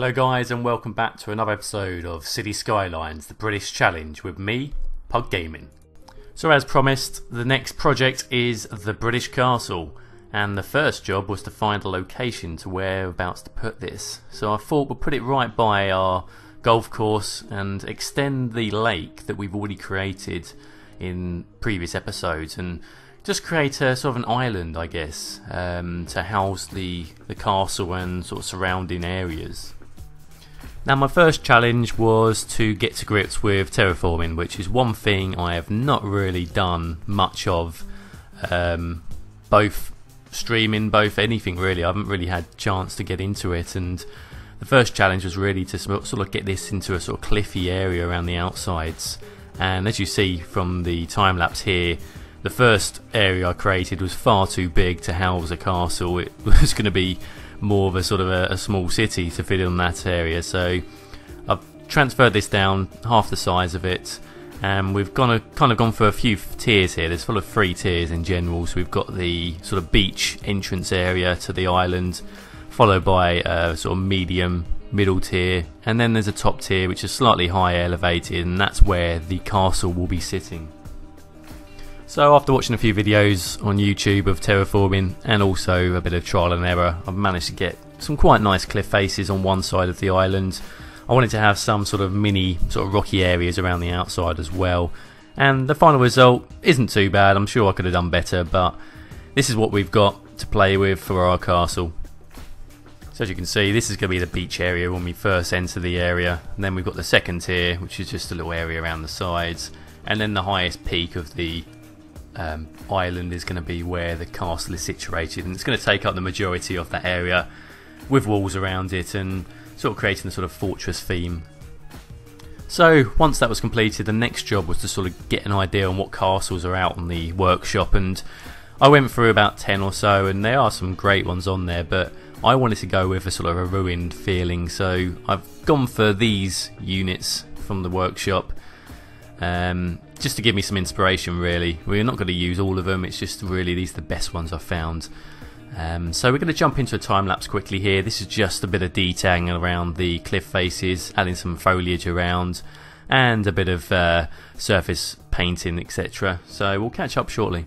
Hello, guys, and welcome back to another episode of Cities Skylines, the British Challenge, with me, Pug Gaming. So, as promised, the next project is the British Castle, and the first job was to find a location to whereabouts to put this. So, I thought we'd put it right by our golf course and extend the lake that we've already created in previous episodes and just create a sort of an island, I guess, um, to house the, the castle and sort of surrounding areas. Now, my first challenge was to get to grips with terraforming, which is one thing I have not really done much of, um, both streaming, both anything really. I haven't really had chance to get into it, and the first challenge was really to sort of get this into a sort of cliffy area around the outsides. And as you see from the time lapse here, the first area I created was far too big to house a castle. It was going to be more of a sort of a, a small city to fit in that area. So I've transferred this down half the size of it, and we've gone kind of gone for a few tiers here. There's full of three tiers in general. So we've got the sort of beach entrance area to the island, followed by a sort of medium middle tier, and then there's a top tier which is slightly higher elevated, and that's where the castle will be sitting. So after watching a few videos on YouTube of terraforming and also a bit of trial and error, I've managed to get some quite nice cliff faces on one side of the island. I wanted to have some sort of mini sort of rocky areas around the outside as well. And the final result isn't too bad. I'm sure I could have done better, but this is what we've got to play with for our castle. So as you can see, this is going to be the beach area when we first enter the area. And then we've got the second tier, which is just a little area around the sides. And then the highest peak of the um, island is going to be where the castle is situated, and it's going to take up the majority of that area with walls around it and sort of creating the sort of fortress theme. So once that was completed, the next job was to sort of get an idea on what castles are out on the workshop, and I went through about ten or so, and there are some great ones on there, but I wanted to go with a sort of a ruined feeling, so I've gone for these units from the workshop. Um, just to give me some inspiration really. We're not going to use all of them, it's just really these are the best ones I've found. Um, so we're going to jump into a time lapse quickly here. This is just a bit of detailing around the cliff faces, adding some foliage around, and a bit of uh, surface painting, etc. So we'll catch up shortly.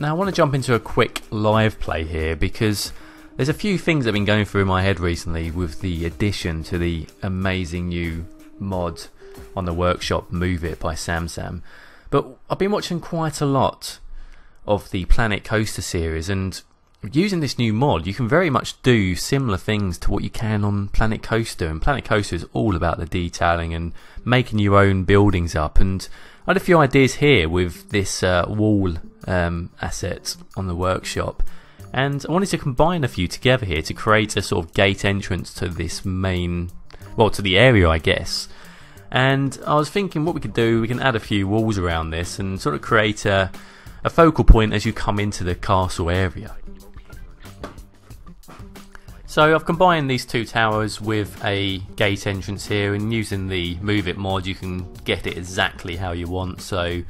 Now, I want to jump into a quick live play here because there's a few things that have been going through my head recently with the addition to the amazing new mod on the workshop Move It by SamSam. But I've been watching quite a lot of the Planet Coaster series and using this new mod you can very much do similar things to what you can on Planet Coaster and Planet Coaster is all about the detailing and making your own buildings up and I had a few ideas here with this uh, wall um, asset on the workshop and I wanted to combine a few together here to create a sort of gate entrance to this main well to the area I guess. And I was thinking what we could do we can add a few walls around this and sort of create a, a focal point as you come into the castle area so I've combined these two towers with a gate entrance here and using the move it mod you can get it exactly how you want. So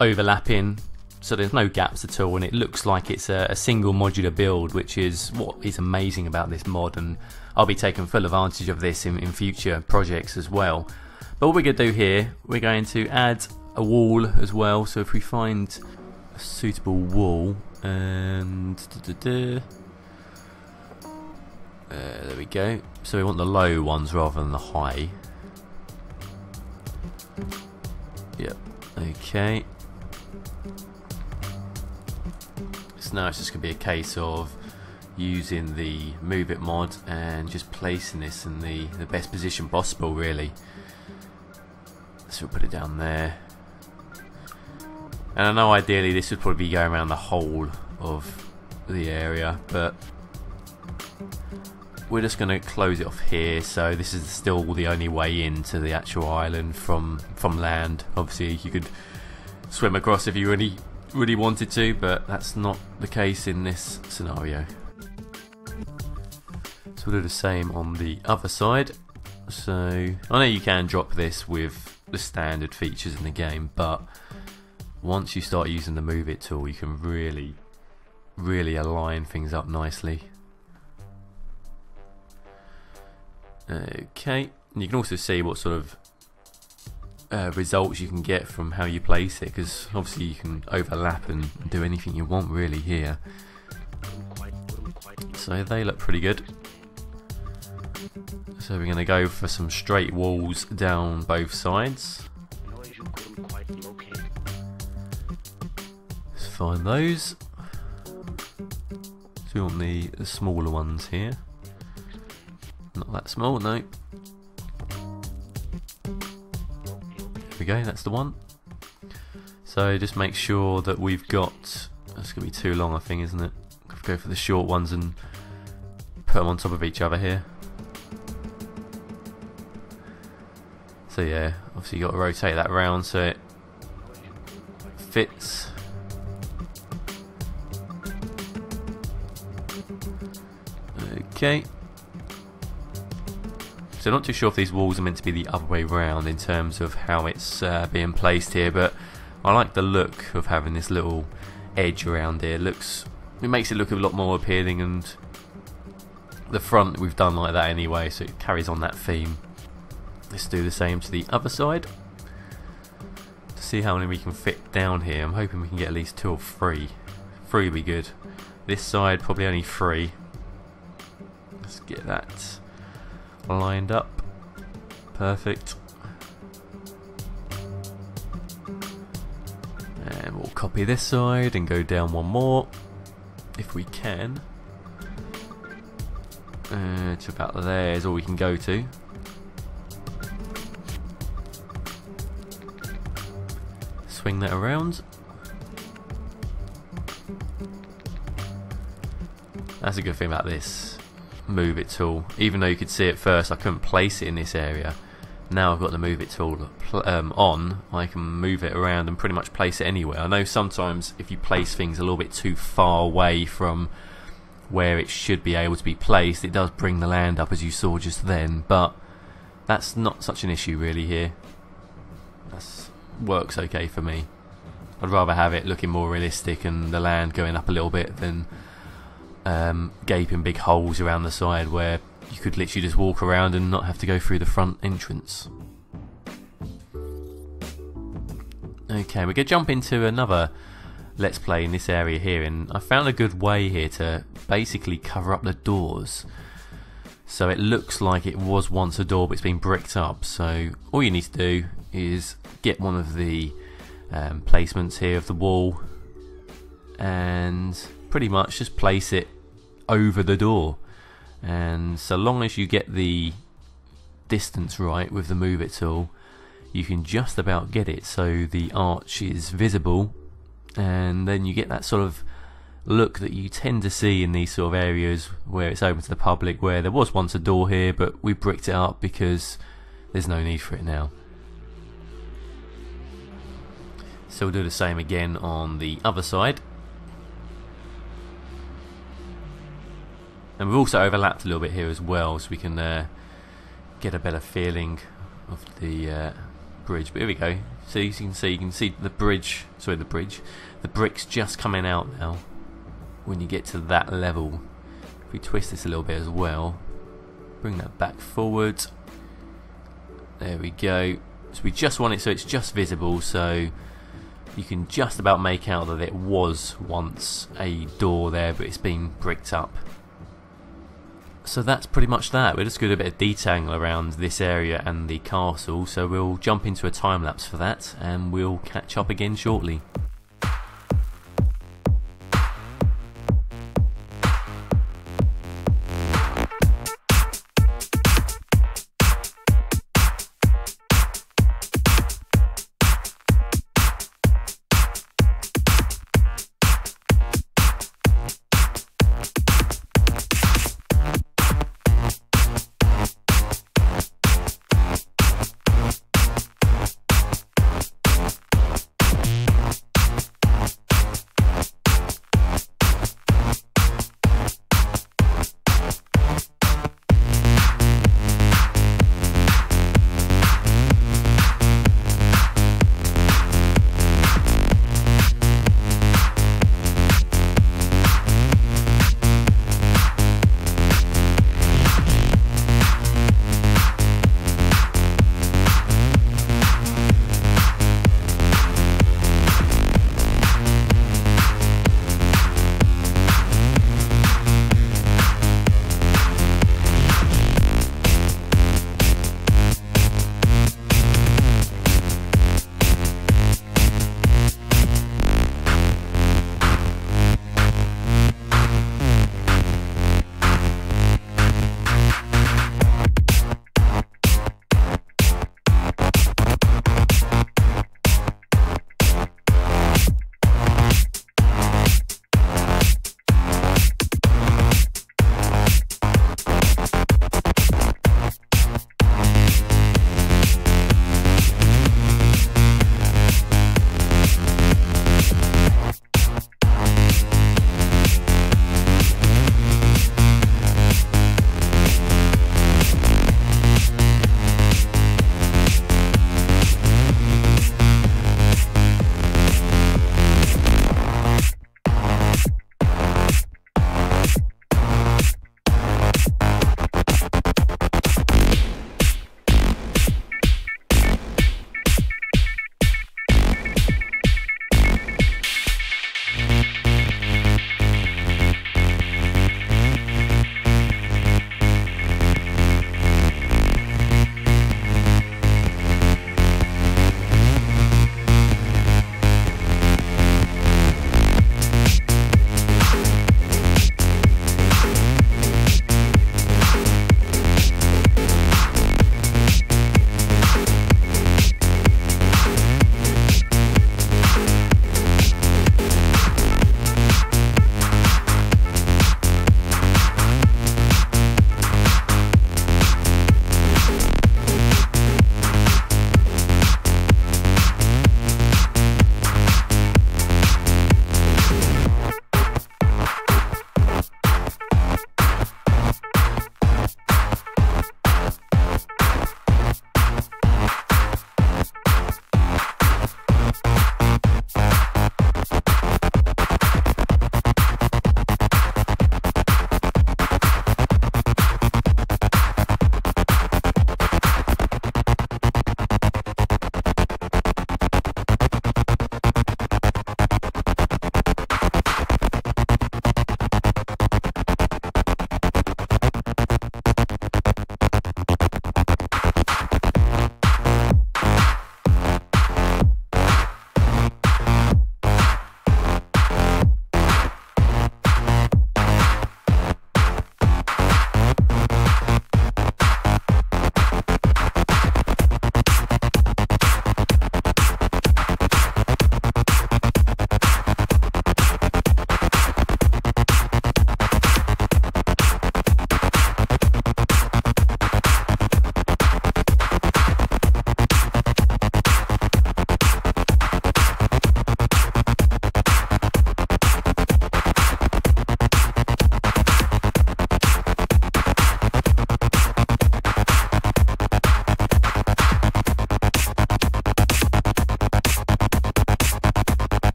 overlapping so there's no gaps at all and it looks like it's a, a, single modular build which is what is amazing about this mod and I'll be taking full advantage of this in, in future projects as well. But what we're going to do here we're going to add a wall as well. So if we find a suitable wall and da -da -da, uh, there we go. So we want the low ones rather than the high. Yep. Okay. So now it's just going to be a case of using the move it mod and just placing this in the, the best position possible really. So we'll put it down there. And I know ideally this would probably be going around the whole of the area, but we're just going to close it off here. So this is still the only way into the actual island from from land. Obviously, you could swim across if you really really wanted to, but that's not the case in this scenario. So we'll do the same on the other side. So I know you can drop this with the standard features in the game, but once you start using the move it tool, you can really, really align things up nicely. Okay, and you can also see what sort of uh, results you can get from how you place it, because obviously you can overlap and do anything you want really here. So they look pretty good. So we're going to go for some straight walls down both sides. Let's find those. So we want the, the smaller ones here. Not that small, no. There we go, that's the one. So just make sure that we've got... That's going to be too long I think, isn't it? Go for the short ones and put them on top of each other here. So yeah, obviously you've got to rotate that around so it fits. Okay. So not too sure if these walls are meant to be the other way round in terms of how it's uh, being placed here, but I like the look of having this little edge around here. It looks, it makes it look a lot more appealing, and the front we've done like that anyway, so it carries on that theme. Let's do the same to the other side. To see how many we can fit down here. I'm hoping we can get at least two or three. Three would be good. This side probably only three. Let's get that lined up. Perfect. And we'll copy this side and go down one more if we can. Uh, to about there is all we can go to. swing that around. That's a good thing about this move it tool. Even though you could see it first, I couldn't place it in this area. Now I've got the move it tool um, on, I can move it around and pretty much place it anywhere. I know sometimes if you place things a little bit too far away from where it should be able to be placed, it does bring the land up as you saw just then, but that's not such an issue really here. That works okay for me. I'd rather have it looking more realistic and the land going up a little bit than um, gaping big holes around the side where you could literally just walk around and not have to go through the front entrance. Okay, we're going to jump into another Let's Play in this area here and I found a good way here to basically cover up the doors. So it looks like it was once a door but it's been bricked up. So all you need to do is get one of the um, placements here of the wall and pretty much just place it over the door. And so long as you get the distance right with the move it tool you can just about get it so the arch is visible. And then you get that sort of look that you tend to see in these sort of areas where it's open to the public where there was once a door here but we bricked it up because there's no need for it now. So we'll do the same again on the other side. And we've also overlapped a little bit here as well so we can uh, get a better feeling of the uh, bridge. But here we go. So you can see, you can see the bridge, sorry the bridge, the bricks just coming out now when you get to that level. If we twist this a little bit as well, bring that back forward. There we go. So we just want it so it's just visible so you can just about make out that it was once a door there but it's been bricked up So that's pretty much that. We're just going to do a bit of detailing around this area and the castle, so we'll jump into a time lapse for that and we'll catch up again shortly.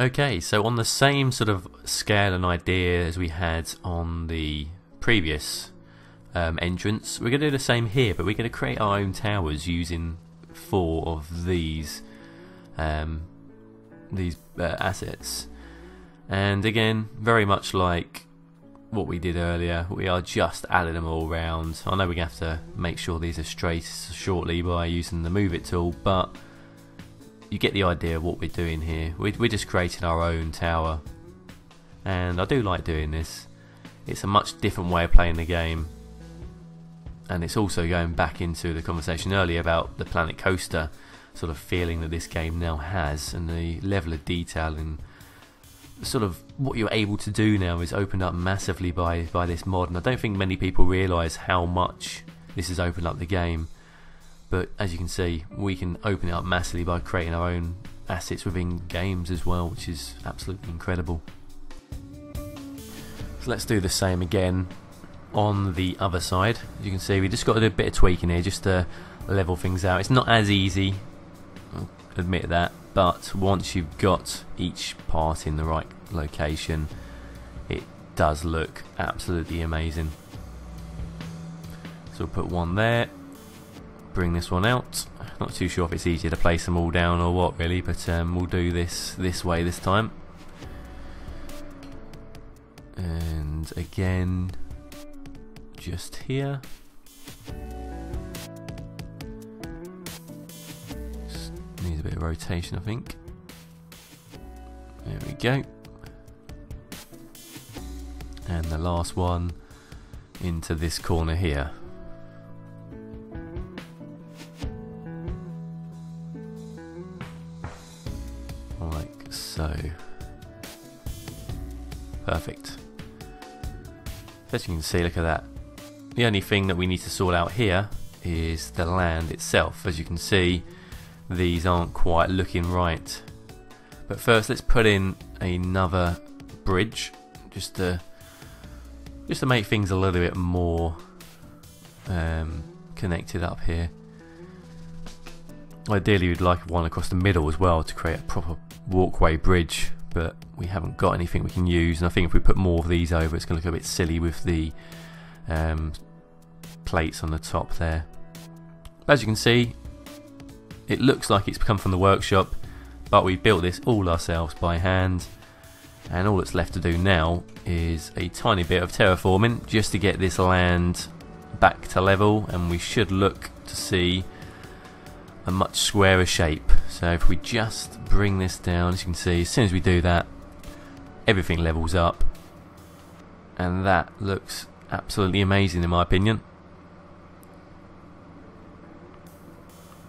Okay, so on the same sort of scale and idea as we had on the previous um, entrance, we're going to do the same here, but we're going to create our own towers using four of these um, these uh, assets. And again, very much like what we did earlier, we are just adding them all around. I know to have to make sure these are straight shortly by using the move it tool, but you get the idea of what we're doing here. We're, we're just creating our own tower. And I do like doing this. It's a much different way of playing the game. And it's also going back into the conversation earlier about the Planet Coaster sort of feeling that this game now has and the level of detail and sort of what you're able to do now is opened up massively by, by this mod. And I don't think many people realise how much this has opened up the game but as you can see we can open it up massively by creating our own assets within games as well which is absolutely incredible. So let's do the same again on the other side. As you can see we just got to do a bit of tweaking here just to level things out. It's not as easy I'll admit that but once you've got each part in the right location it does look absolutely amazing. So we'll put one there bring this one out. Not too sure if it's easier to place them all down or what really, but um, we'll do this this way this time. And again, just here. Just needs a bit of rotation, I think. There we go. And the last one into this corner here. As you can see look at that. The only thing that we need to sort out here is the land itself. As you can see these aren't quite looking right. But first let's put in another bridge just to just to make things a little bit more um, connected up here. Ideally we'd like one across the middle as well to create a proper walkway bridge, but we haven't got anything we can use. And I think if we put more of these over, it's going to look a bit silly with the um, plates on the top there. But as you can see, it looks like it's come from the workshop, but we built this all ourselves by hand. And all that's left to do now is a tiny bit of terraforming just to get this land back to level and we should look to see a much squarer shape. So if we just bring this down, as you can see, as soon as we do that, everything levels up. And that looks absolutely amazing in my opinion.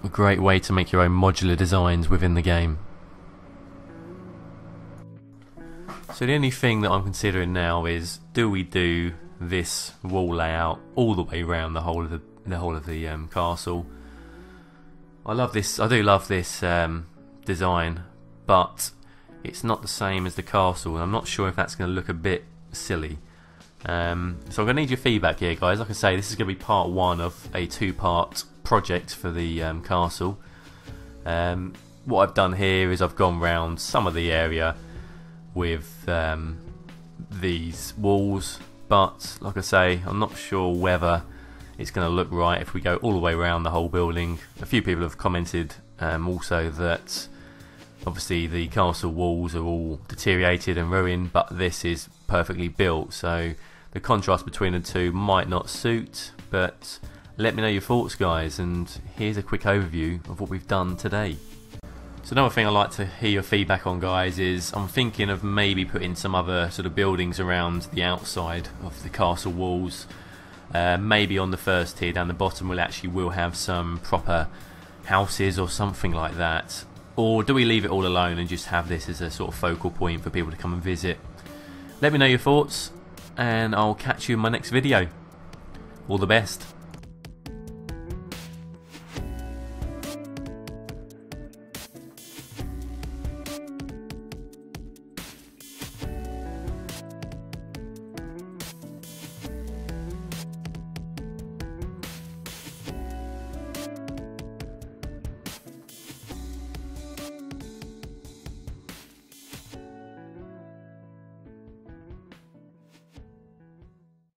A great way to make your own modular designs within the game. So the only thing that I'm considering now is do we do this wall layout all the way around the whole of the, the whole of the um, castle I love this. I do love this um, design, but it's not the same as the castle. I'm not sure if that's going to look a bit silly. Um, so I'm going to need your feedback here, guys. Like I say, this is going to be part one of a two-part project for the um, castle. Um, what I've done here is I've gone round some of the area with um, these walls, but like I say, I'm not sure whether it's going to look right if we go all the way around the whole building. A few people have commented um, also that obviously the castle walls are all deteriorated and ruined, but this is perfectly built, so the contrast between the two might not suit, but let me know your thoughts guys, and here's a quick overview of what we've done today. So another thing I'd like to hear your feedback on guys is I'm thinking of maybe putting some other sort of buildings around the outside of the castle walls uh, maybe on the first tier down the bottom we'll actually will have some proper houses or something like that. Or do we leave it all alone and just have this as a sort of focal point for people to come and visit? Let me know your thoughts and I'll catch you in my next video. All the best.